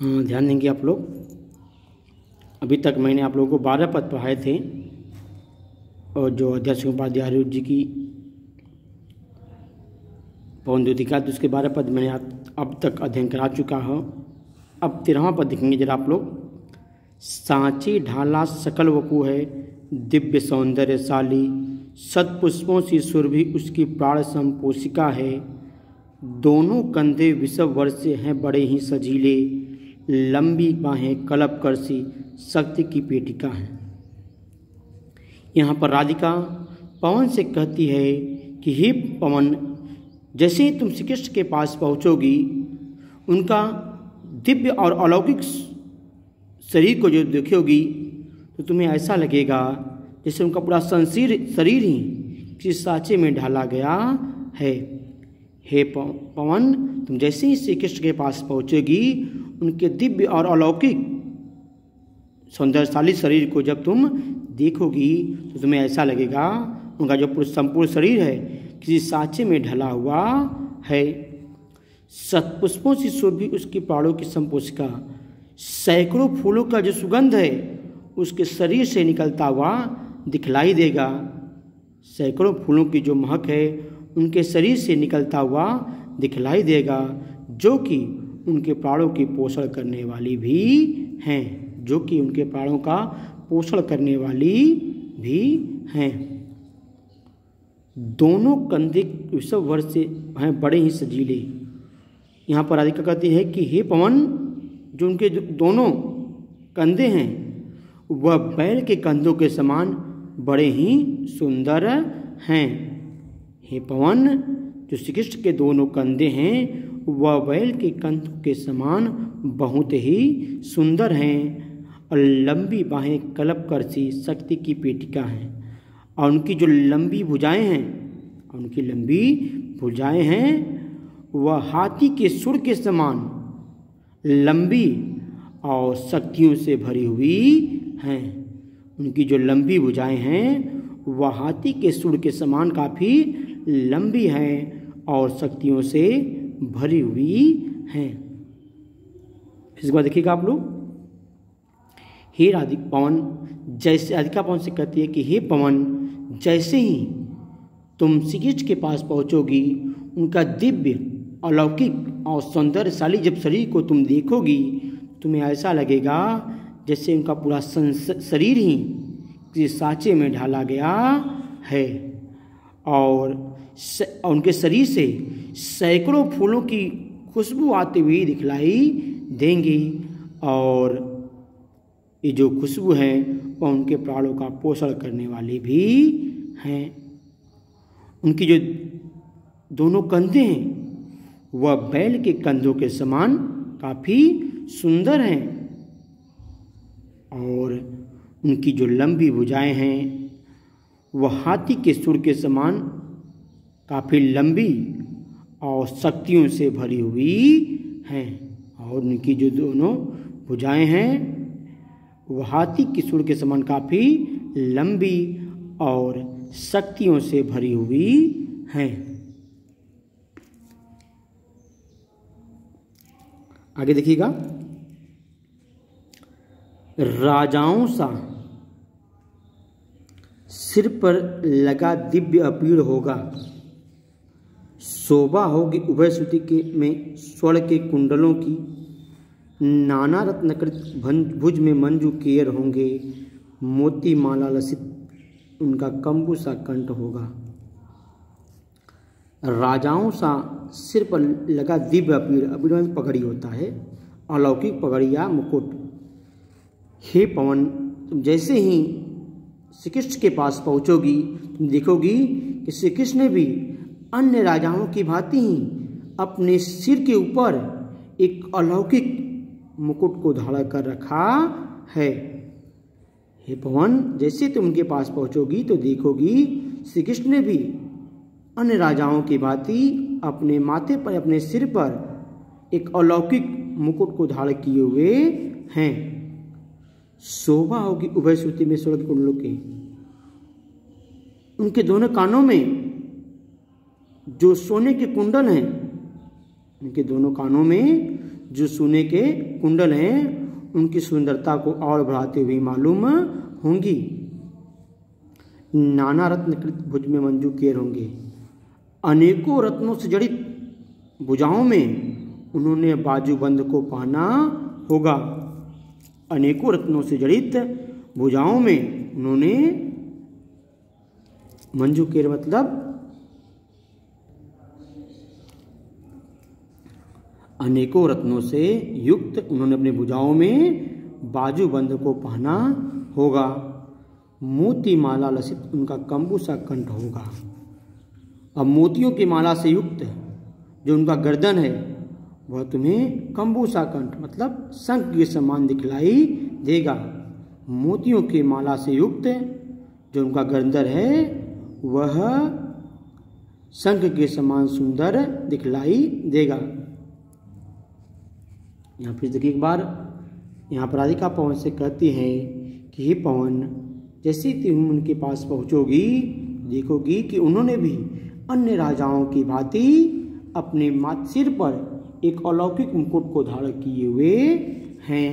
हाँ ध्यान देंगे आप लोग। अभी तक मैंने आप लोगों को बारह पद पढ़ाए थे और जो अध्यक्ष उपाध्याय जी की पवन द्योतिका तो उसके बारह पद मैंने अब तक अध्ययन करा चुका हूँ। अब तेरहवा पद देखेंगे जरा आप लोग। सांची ढाला सकल वकु है, दिव्य सौंदर्यशाली, सतपुष्पों से सुरभि उसकी प्राण संपोषिका है। दोनों कंधे विषव वर्ष हैं, बड़े ही सजीले लंबी बाहें कलप कर सी शक्ति की पेटिका है। यहाँ पर राधिका पवन से कहती है कि, हे पवन, जैसे ही तुम श्री कृष्ण के पास पहुँचोगी, उनका दिव्य और अलौकिक शरीर को जो देखोगी तो तुम्हें ऐसा लगेगा जैसे उनका पूरा संशीर, शरीर ही किसी साँचे में ढाला गया है। हे पवन, तुम जैसे ही श्री कृष्ण के पास पहुँचोगी उनके दिव्य और अलौकिक सौंदर्यशाली शरीर को जब तुम देखोगी तो तुम्हें ऐसा लगेगा, उनका जो संपूर्ण शरीर है, किसी साँचे में ढला हुआ है। सतपुष्पों से सुरभि उसकी प्राणों की संपोषिका। सैकड़ों फूलों का जो सुगंध है, उसके शरीर से निकलता हुआ दिखलाई देगा। सैकड़ों फूलों की जो महक है, उनके शरीर से निकलता हुआ दिखलाई देगा, जो कि उनके प्राणों की पोषण करने वाली भी हैं, जो कि उनके प्राणों का पोषण करने वाली भी हैं। दोनों कंधे विश्व वर्ष से हैं, बड़े ही सजीले। यहाँ पर राधिका कहती है कि हे पवन, जो उनके दोनों कंधे हैं, वह बैल के कंधों के समान बड़े ही सुंदर हैं। हे पवन, जो श्री कृष्ण के दोनों कंधे हैं वह बैल के कंधों के समान बहुत ही सुंदर हैं और लंबी बाहें कलप कर सी शक्ति की पेटिका हैं। और उनकी जो लंबी भुजाएँ हैं उनकी लंबी भुजाएँ हैं, वह हाथी के सुर के समान लंबी और शक्तियों से भरी हुई हैं। उनकी जो लंबी भुजाएँ हैं, वह हाथी के सुर के समान काफ़ी लंबी हैं और शक्तियों से भरी हुई हैं। इसके बाद देखिएगा आप लोग। हे राधिक पवन, जैसे राधिका पवन से कहती है कि हे पवन, जैसे ही तुम श्री के पास पहुंचोगी, उनका दिव्य, अलौकिक और सौंदर्यशाली जब शरीर को तुम देखोगी, तुम्हें ऐसा लगेगा जैसे उनका पूरा शरीर ही किसी साँचे में ढाला गया है। और उनके शरीर से सैकड़ों फूलों की खुशबू आती हुई दिखलाई देंगी और ये जो खुशबू है, वह उनके प्राणों का पोषण करने वाली भी हैं। उनकी जो दोनों कंधे हैं, वह बैल के कंधों के समान काफ़ी सुंदर हैं और उनकी जो लंबी भुजाएँ हैं, वह हाथी के सुर के समान काफ़ी लंबी और शक्तियों से भरी हुई हैं और उनकी जो दोनों भुजाएँ हैं वह हाथी के सुर के समान काफ़ी लंबी और शक्तियों से भरी हुई हैं। आगे देखिएगा। राजाओं सा सिर पर लगा दिव्य अपीड़ होगा। शोभा होगी उभय श्रुति के में स्वर्ण के कुंडलों की। नाना रत्नकृत भुज में मंजू केयर होंगे। मोती माला लसित उनका कंबू सा कंठ होगा। राजाओं सा सिर पर लगा दिव्य अपीड़ में पगड़ी होता है। अलौकिक पगड़ी या मुकुट। हे पवन, तुम जैसे ही श्री कृष्ण के पास पहुंचोगी, तुम देखोगी कि श्री कृष्ण ने भी अन्य राजाओं की भांति ही अपने सिर के ऊपर एक अलौकिक मुकुट को धारण कर रखा है। हे पवन जैसे तुम उनके पास पहुंचोगी तो देखोगी श्री कृष्ण ने भी अन्य राजाओं की भांति अपने माथे पर, अपने सिर पर एक अलौकिक मुकुट को धारण किए हुए हैं। शोभा होगी उभय श्रुति में स्वर्ग कुंडलों के उनके दोनों कानों में जो सोने के कुंडल हैं उनके दोनों कानों में जो सोने के कुंडल हैं, उनकी सुंदरता को और बढ़ाते हुए मालूम होंगी। नाना रत्नकृत भुज में मंजू केर होंगे। अनेकों रत्नों से जड़ित भुजाओं में उन्होंने बाजूबंद को पहना होगा। अनेकों रत्नों से जड़ित भुजाओं में उन्होंने मंजू केर मतलब अनेकों रत्नों से युक्त उन्होंने अपनी भुजाओं में बाजूबंद को पहना होगा। मोती माला लसित उनका कंबू सा कंठ होगा। अब मोतियों की माला से युक्त जो उनका गर्दन है, वह तुम्हें कंबू सा कंठ मतलब शंख के समान दिखलाई देगा। मोतियों की माला से युक्त जो उनका गर्दन है, वह शंख के समान सुंदर दिखलाई देगा। यहाँ फिर देखिए एक बार यहाँ पर राधिका पवन से कहती हैं कि हे पवन जैसे तुम उनके पास पहुँचोगी देखोगी कि उन्होंने भी अन्य राजाओं की भांति अपने मात सिर पर एक अलौकिक मुकुट को धारण किए हुए हैं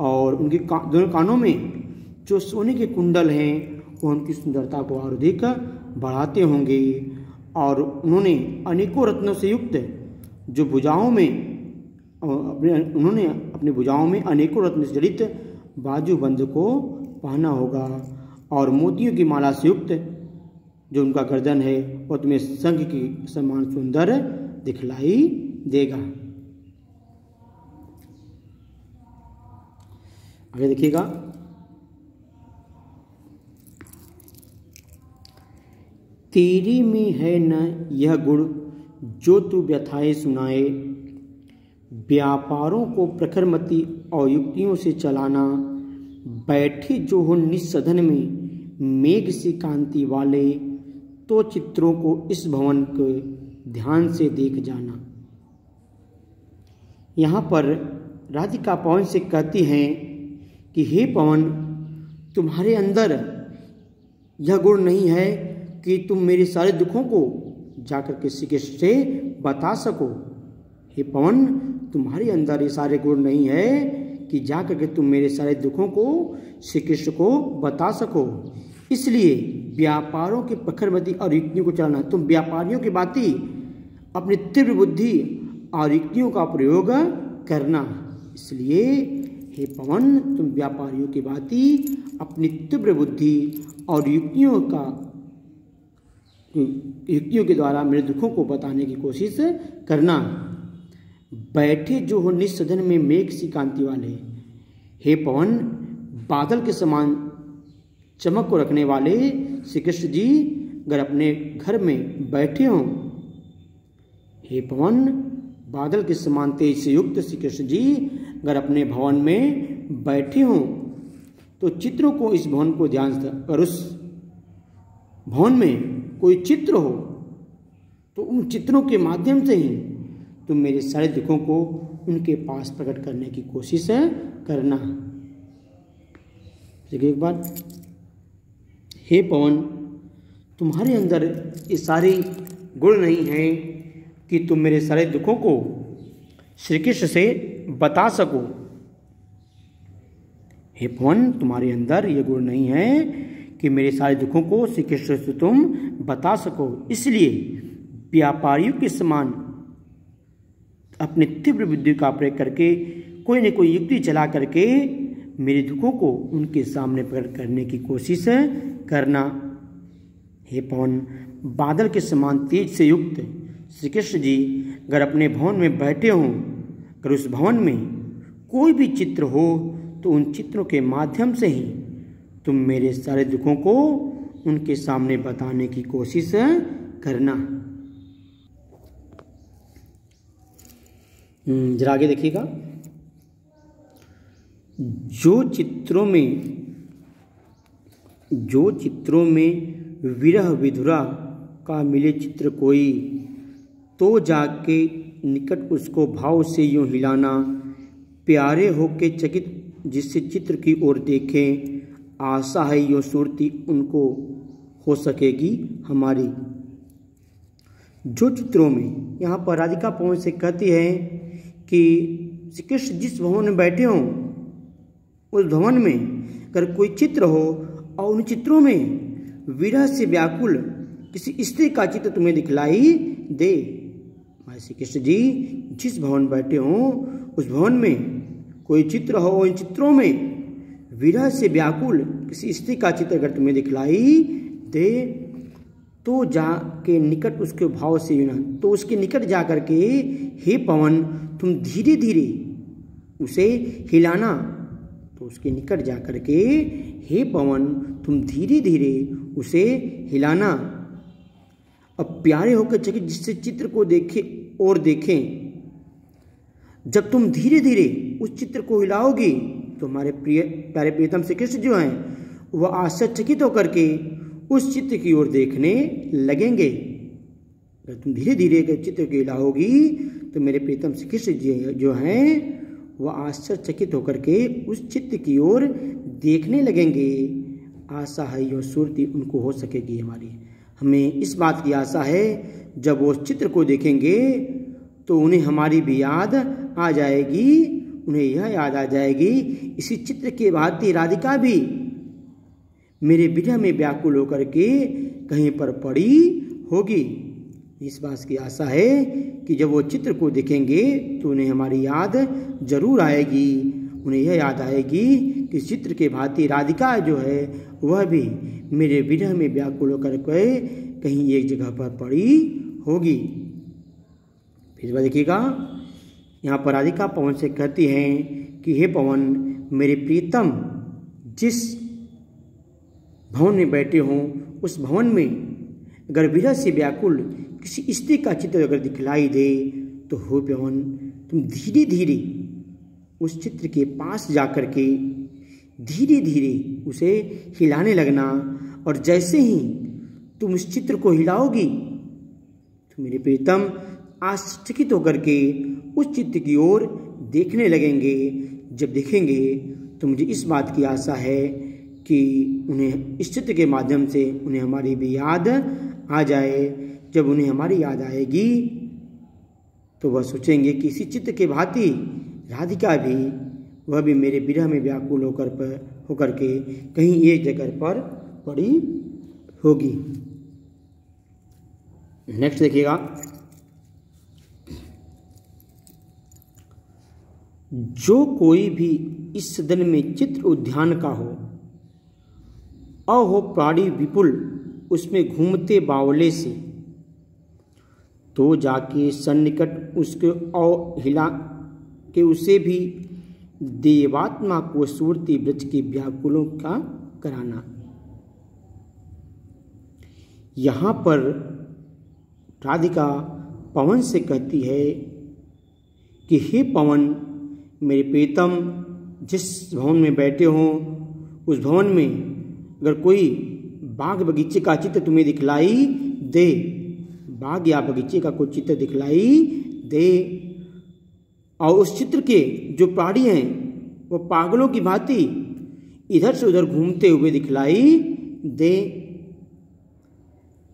और उनके का, दोनों कानों में जो सोने के कुंडल हैं वो उनकी सुंदरता को और अधिक बढ़ाते होंगे और उन्होंने अनेकों रत्नों से युक्त जो भुजाओं में अपने, उन्होंने अपनी भुजाओं में अनेकों रत्न जड़ित बाजूबंद को पहना होगा और मोतियों की माला से युक्त जो उनका गर्दन है वह तुम्हें संघ की समान सुंदर दिखलाई देगा। आगे देखिएगा। तेरी में है न यह गुण, जो तू व्यथाएँ सुनाए व्यापारों को प्रखरमती और युक्तियों से चलाना, बैठे जो हो निस्सधन में मेघ सी कांति वाले तो चित्रों को इस भवन के ध्यान से देख जाना। यहाँ पर राधिका पवन से कहती हैं कि, हे पवन, तुम्हारे अंदर यह गुण नहीं है कि तुम मेरे सारे दुखों को जाकर किसी के से बता सको। हे पवन तुम्हारे अंदर ये सारे गुण नहीं है कि जा करके तुम मेरे सारे दुखों को श्री कृष्ण को बता सको। इसलिए व्यापारों के पखरमती और युक्तियों को चलाना। तुम व्यापारियों की बाती, अपनी तीव्र बुद्धि और युक्तियों का प्रयोग करना। इसलिए हे पवन, तुम व्यापारियों की बाती, अपनी तीव्र बुद्धि और युक्तियों का युक्तियों के द्वारा मेरे दुखों को बताने की कोशिश करना। बैठे जो हो निस्सदन में मेघ सी कांति वाले। हे पवन, बादल के समान चमक को रखने वाले श्री कृष्ण जी, अगर अपने घर में बैठे हों। हे पवन, बादल के समान तेज से युक्त श्री कृष्ण जी, अगर अपने भवन में बैठे हों तो चित्रों को इस भवन को ध्यान से उस भवन में कोई चित्र हो तो उन चित्रों के माध्यम से ही तुम मेरे सारे दुखों को उनके पास प्रकट करने की कोशिश करना। देखिए एक बार। हे पवन, तुम्हारे अंदर ये सारे गुण नहीं हैं कि तुम मेरे सारे दुखों को श्री कृष्ण से बता सको। हे पवन, तुम्हारे अंदर ये गुण नहीं है कि मेरे सारे दुखों को श्री कृष्ण से तुम बता सको। इसलिए व्यापारियों के समान अपने तीव्र बुद्धि का प्रयोग करके, कोई न कोई युक्ति चला करके मेरे दुखों को उनके सामने प्रकट करने की कोशिश करना। हे पवन, बादल के समान तेज से युक्त श्री कृष्ण जी, अगर अपने भवन में बैठे हों, अगर उस भवन में कोई भी चित्र हो तो उन चित्रों के माध्यम से ही तुम मेरे सारे दुखों को उनके सामने बताने की कोशिश करना। जरा आगे देखिएगा। जो चित्रों में, जो चित्रों में विरह विधुरा का मिले चित्र कोई तो जाके निकट उसको भाव से यूँ हिलाना, प्यारे होके चकित जिससे चित्र की ओर देखें, आशा है यो सूरती उनको हो सकेगी हमारी। जो चित्रों में, यहाँ पर राधिका पवन से कहती है कि श्री कृष्ण जिस भवन में बैठे हों, उस भवन में अगर कोई चित्र हो और उन चित्रों में विरह से व्याकुल किसी स्त्री का चित्र तुम्हें दिखलाई दे। हमारे श्री कृष्ण जी, जिस भवन बैठे हों, उस भवन में कोई चित्र हो इन चित्रों में विरह से व्याकुल किसी स्त्री का चित्र अगर तुम्हें दिखलाई दे। तो जा के निकट उसके भाव से युना। तो उसके निकट जा कर के, हे पवन, तुम धीरे धीरे उसे हिलाना। तो उसके निकट जा कर के, हे पवन, तुम धीरे धीरे उसे हिलाना। अब प्यारे होकर चकित जिससे चित्र को देखे और देखें। जब तुम धीरे धीरे उस चित्र को हिलाओगे तो हमारे प्रिय, प्यारे प्रियतम श्री कृष्ण जो हैं, वह आश्चर्यचकित होकर के उस चित्र की ओर देखने लगेंगे। अगर तुम धीरे धीरे अगर चित्र को लाओगी तो मेरे प्रीतम श्री कृष्ण जी जो हैं वह आश्चर्यचकित होकर के उस चित्र की ओर देखने लगेंगे। आशा है यह सुरती उनको हो सकेगी हमारी। हमें इस बात की आशा है, जब वो चित्र को देखेंगे तो उन्हें हमारी भी याद आ जाएगी, उन्हें यह याद आ जाएगी, इसी चित्र के भांति राधिका भी मेरे विरह में व्याकुल होकर के कहीं पर पड़ी होगी। इस बात की आशा है कि जब वो चित्र को देखेंगे तो उन्हें हमारी याद ज़रूर आएगी। उन्हें यह याद आएगी कि चित्र के भांति राधिका जो है, वह भी मेरे विरह में व्याकुल होकर के कहीं एक जगह पर पड़ी होगी। फिर देखिएगा, यहाँ पर राधिका पवन से कहती हैं कि, हे पवन, मेरे प्रीतम, जिस भवन में बैठे हों, उस भवन में अगर से व्याकुल किसी स्त्री का चित्र अगर दिखलाई दे तो हो पवन तुम धीरे धीरे उस चित्र के पास जाकर के धीरे धीरे उसे हिलाने लगना और जैसे ही तुम उस चित्र को हिलाओगी तो मेरे प्रीतम आश्चर्यचकित होकर के उस चित्र की ओर देखने लगेंगे। जब देखेंगे तो मुझे इस बात की आशा है कि उन्हें इस चित्र के माध्यम से उन्हें हमारी भी याद आ जाए। जब उन्हें हमारी याद आएगी तो वह सोचेंगे कि इसी चित्र के भांति राधिका भी, वह भी मेरे विरह में व्याकुल होकर पर होकर के कहीं एक जगह पर पड़ी होगी। नेक्स्ट देखिएगा। जो कोई भी इस सदन में चित्र उद्यान का हो अहो प्राणी विपुल, उसमें घूमते बावले से। तो जाके सन्निकट उसके औ हिला के उसे भी देवात्मा को सूरती ब्रज के व्याकुलों का कराना। यहाँ पर राधिका पवन से कहती है कि, हे पवन, मेरे प्रीतम, जिस भवन में बैठे हों, उस भवन में अगर कोई बाग बगीचे का चित्र तुम्हें दिखलाई, दे। बाग या बगीचे का कोई चित्र दिखलाई, दे। और उस चित्र के जो प्राणी हैं, वो पागलों की भांति इधर से उधर घूमते हुए दिखलाई, दे।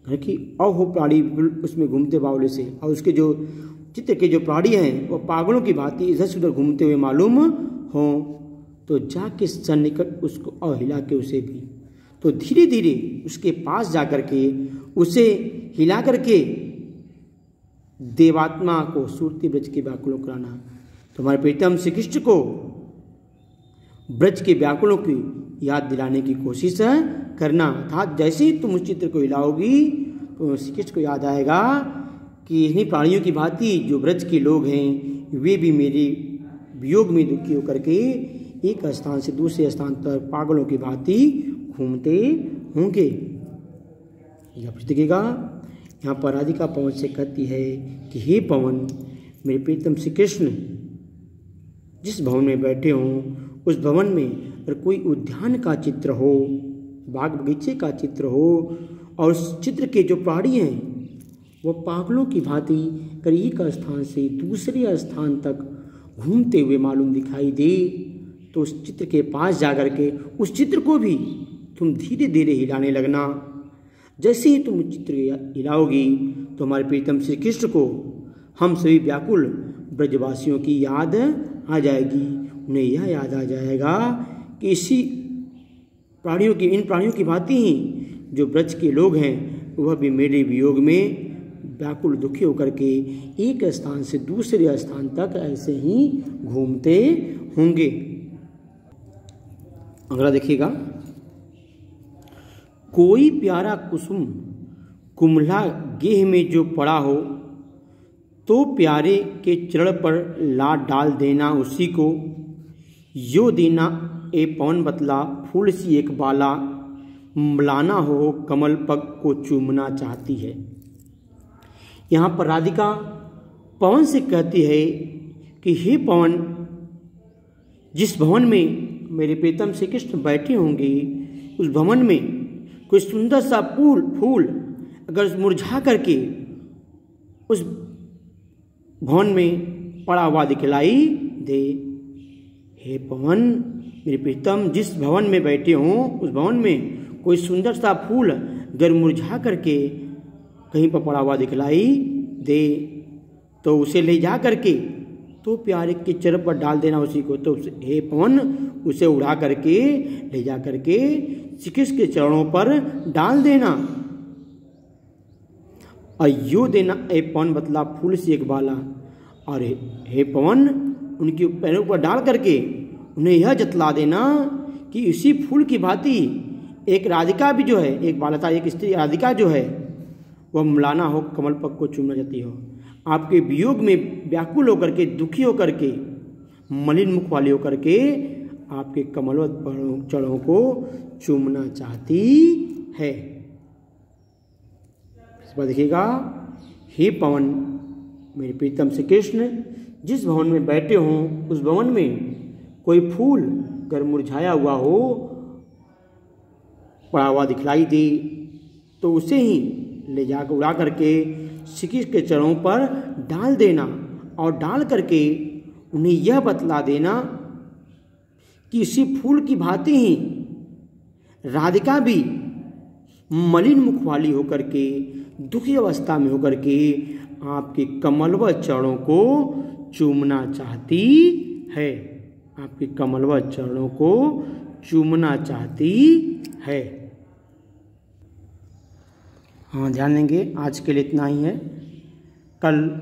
कि अहो प्राणी उसमें घूमते बावले से। और उसके जो चित्र के जो प्राणी हैं, वो पागलों की भांति इधर से उधर घूमते हुए मालूम हो। तो जाके सन्निकट उसको और हिला के उसे भी। तो धीरे धीरे उसके पास जाकर के, उसे हिला करके देवात्मा को सूरती ब्रज के व्याकुलों कराना तो हमारे प्रीतम श्री कृष्ण को ब्रज के व्याकुलों की याद दिलाने की कोशिश करना। अर्थात जैसे ही तुम उस चित्र को हिलाओगी तो श्री कृष्ण को याद आएगा कि इन्हीं प्राणियों की भांति जो ब्रज के लोग हैं, वे भी मेरे वियोग में दुखी होकर के एक स्थान से दूसरे स्थान तक पागलों की भांति घूमते होंगे। या फिर देखिएगा यहाँ पर राधिका पवन से कहती है कि, हे पवन, मेरे प्रीतम श्री कृष्ण जिस भवन में बैठे हों, उस भवन में अगर कोई उद्यान का चित्र हो, बाग बगीचे का चित्र हो, और उस चित्र के जो प्राणी हैं वह पागलों की भांति कर एक स्थान से दूसरे स्थान तक घूमते हुए मालूम दिखाई दे तो उस चित्र के पास जाकर के, उस चित्र को भी तुम धीरे धीरे हिलाने लगना। जैसे ही तुम चित्र हिलाओगी तो हमारे प्रीतम श्री कृष्ण को हम सभी व्याकुल ब्रजवासियों की याद आ जाएगी। उन्हें यह याद आ जाएगा कि इसी प्राणियों की, इन प्राणियों की भांति ही जो ब्रज के लोग हैं, वह भी मेरे वियोग में व्याकुल दुखी होकर के एक स्थान से दूसरे स्थान तक ऐसे ही घूमते होंगे। अगला देखिएगा। कोई प्यारा कुसुम कुमला गेह में जो पड़ा हो तो प्यारे के चरण पर ला डाल देना उसी को। यो देना ए पवन बतला, फूल सी एक बाला, मलाना हो कमल पग को चूमना चाहती है। यहाँ पर राधिका पवन से कहती है कि, हे पवन, जिस भवन में मेरे प्रीतम श्री कृष्ण बैठे होंगे, उस भवन में कोई सुंदर सा फूल फूल अगर मुरझा करके उस भवन में पड़ा हुआ दिखलाई दे। हे पवन, मेरे प्रीतम, जिस भवन में बैठे हों, उस भवन में कोई सुंदर सा फूल अगर मुरझा करके कहीं पर पड़ा हुआ दिखलाई दे तो उसे ले जा करके तो प्यारे के चर पर डाल देना उसी को तो हे पवन उसे उड़ा करके ले जा करके श्री के चरणों पर डाल देना। अयो देना, ए पवन बतला फूल से एक बाला। और हे पवन, उनके पैरों पर डाल करके उन्हें यह जतला देना कि इसी फूल की भांति एक राधिका भी जो है, एक बालता, एक स्त्री राधिका जो है, वह मलाना हो, कमल पक को चूमना जाती हो। आपके वियोग में व्याकुल होकर के, दुखी होकर के, मलिन मुख वाले होकर के आपके कमलवत चढ़ों को चूमना चाहती है। देखिएगा, हे पवन, मेरे प्रीतम श्री कृष्ण, जिस भवन में बैठे हों, उस भवन में कोई फूल अगर मुरझाया हुआ हो पड़ा हुआ दिखलाई दे तो उसे ही ले जाकर उड़ा करके श्री के चरणों पर डाल देना और डाल करके उन्हें यह बतला देना कि इसी फूल की भांति ही राधिका भी मलिन मुख वाली होकर के, दुखी अवस्था में होकर के आपके कमलव चरणों को चूमना चाहती है। आपके कमलव चरणों को चूमना चाहती है। हाँ ध्यान देंगे। आज के लिए इतना ही है। कल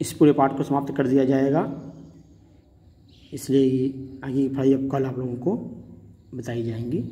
इस पूरे पाठ को समाप्त कर दिया जाएगा। इसलिए आगे पढ़ाई अब कल आप लोगों को बताई जाएँगी।